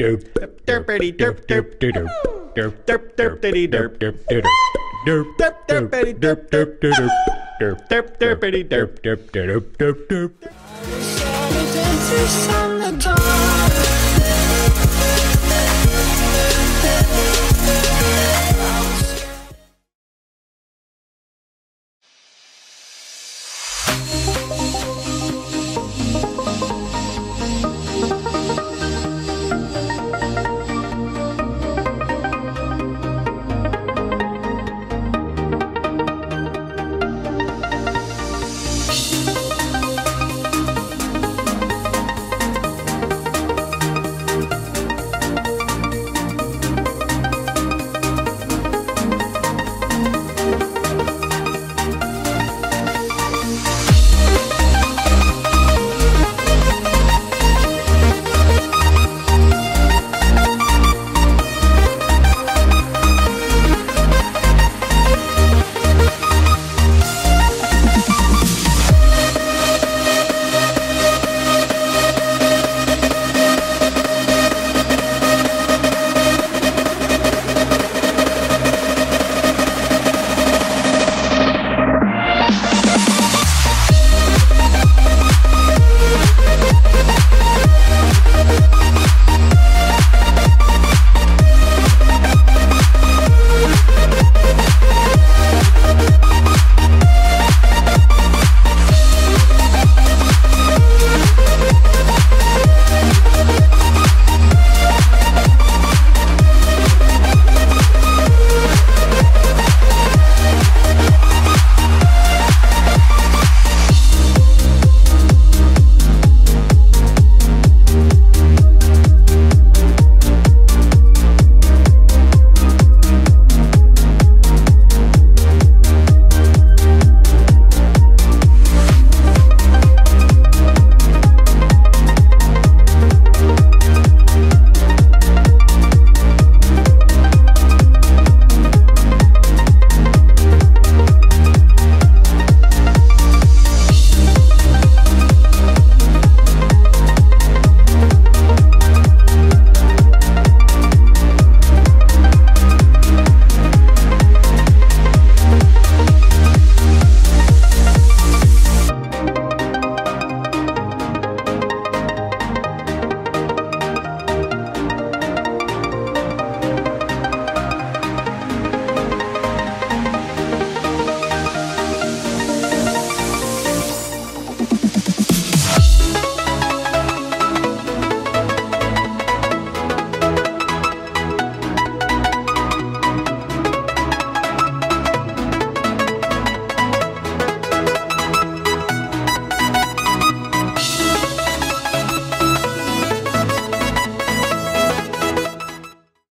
derp derpity derp derp derp derp derp derpity derp derp derp derp derp derpity derp derp derp derp derp derpity derp derp derp derp derp dancers on the dawn